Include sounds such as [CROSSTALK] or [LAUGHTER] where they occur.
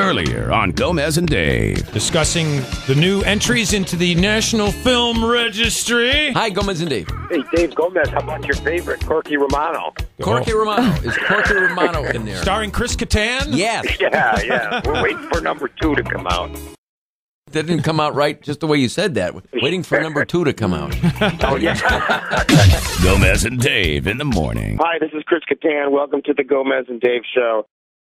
earlier on Gomez and Dave. discussing the new entries into the National Film Registry. Hi, Gomez and Dave. Hey, Dave Gomez, how about your favorite, Corky Romano? Corky oh. Romano. Is Corky Romano in there? Starring Chris Kattan? Yes. [LAUGHS] Yeah, yeah. We're waiting for number two to come out. That didn't come out right just the way you said that. Waiting for number two to come out. [LAUGHS] Oh, yeah. Gomez and Dave in the morning. Hi, this is Chris Kattan. Welcome to the Gomez and Dave Show.